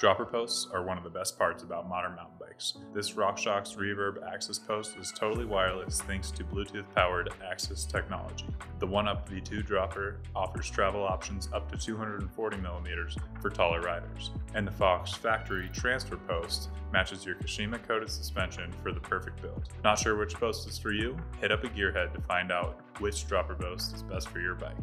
Dropper posts are one of the best parts about modern mountain bikes. This RockShox Reverb AXS post is totally wireless thanks to Bluetooth powered AXS technology. The OneUp V2 dropper offers travel options up to 240 millimeters for taller riders, and the Fox factory transfer post matches your Kashima coated suspension for the perfect build. Not sure which post is for you? Hit up a gearhead to find out which dropper post is best for your bike.